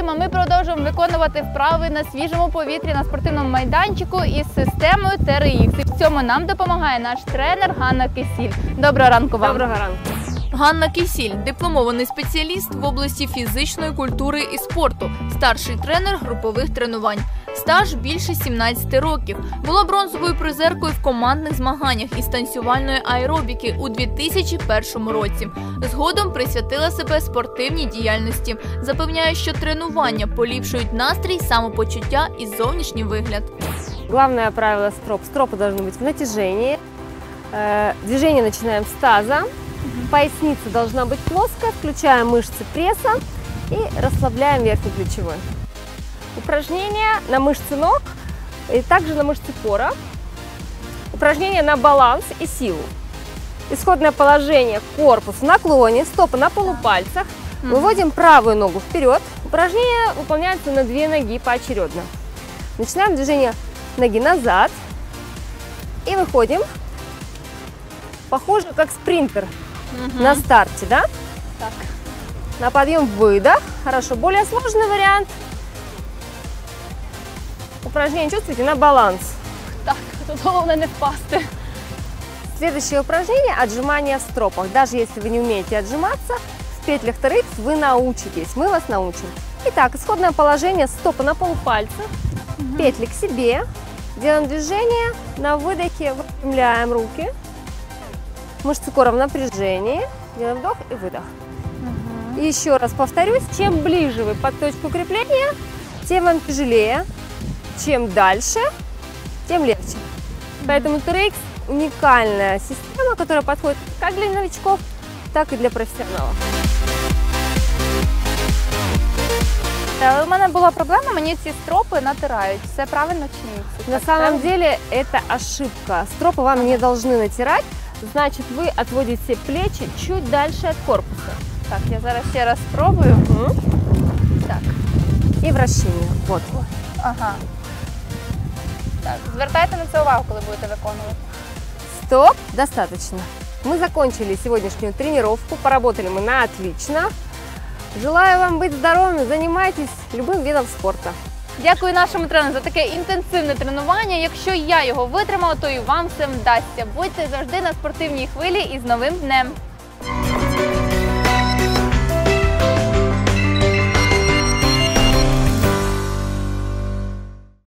Діма. Ми продовжуємо виконувати вправи на свіжому повітрі на спортивному майданчику із системою TRX. І в цьому нам допомагає наш тренер Ганна Кисіль. Доброго ранку вам. Доброго ранку. Ганна Кісіль, дипломований спеціаліст в області фізичної культури і спорту, старший тренер групових тренувань Стаж більше 17 років. Була бронзовою призеркою в командних змаганнях із танцювальної аеробіки у 2001 році. Згодом присвятила себе спортивній діяльності. Запевняє, що тренування поліпшують настрій, самопочуття і зовнішній вигляд. Главное правило строп. Стропы должны быть в натяжении. Э, Движение начинаем с таза. Поясница должна быть плоская. Включаем мышцы пресса и расслабляем верхний плечевой. Упражнения на мышцы ног и также на мышцы кора. Упражнения на баланс и силу. Исходное положение корпус в наклоне, стопы на полупальцах. Выводим правую ногу вперед. Упражнение выполняется на две ноги поочередно. Начинаем движение ноги назад и выходим. Похоже, как спринтер на старте, да? Так. На подъем выдох. Хорошо. Более сложный вариант. Упражнение чувствуете на баланс. Так, тут головне не впасти. Следующее упражнение – отжимания в стропах. Даже если вы не умеете отжиматься, в петлях TRX вы научитесь, мы вас научим. Итак, исходное положение – стопы на полпальца, петли к себе. Делаем движение, на выдохе выпрямляем руки. Мышцы кора в напряжении. Делаем вдох и выдох. И еще раз повторюсь, чем ближе вы под точку крепления, тем вам тяжелее Чем дальше, тем легче. Поэтому TRX уникальная система, которая подходит как для новичков, так и для профессионалов. Але у мене була проблема, мені ці стропи натирають. Все правильно чи ні? Це На так самом треба? деле это ошибка. Стропы вам не должны натирать, значит вы отводите плечи чуть дальше от корпуса. Так, я зараз ще раз спробую. Мгм. Так, И вращение. Вот. ага. Так, звертайте на це увагу, коли будете виконувати. Стоп, достаточно. Мы закончили сегодняшнюю тренировку, поработали мы на отлично. Желаю вам быть здоровыми, занимайтесь любым видом спорта. Дякую нашому тренеру за таке інтенсивне тренування. Якщо я його витримала, то і вам все вдасться. Будьте завжди на спортивній хвилі і з новим днем.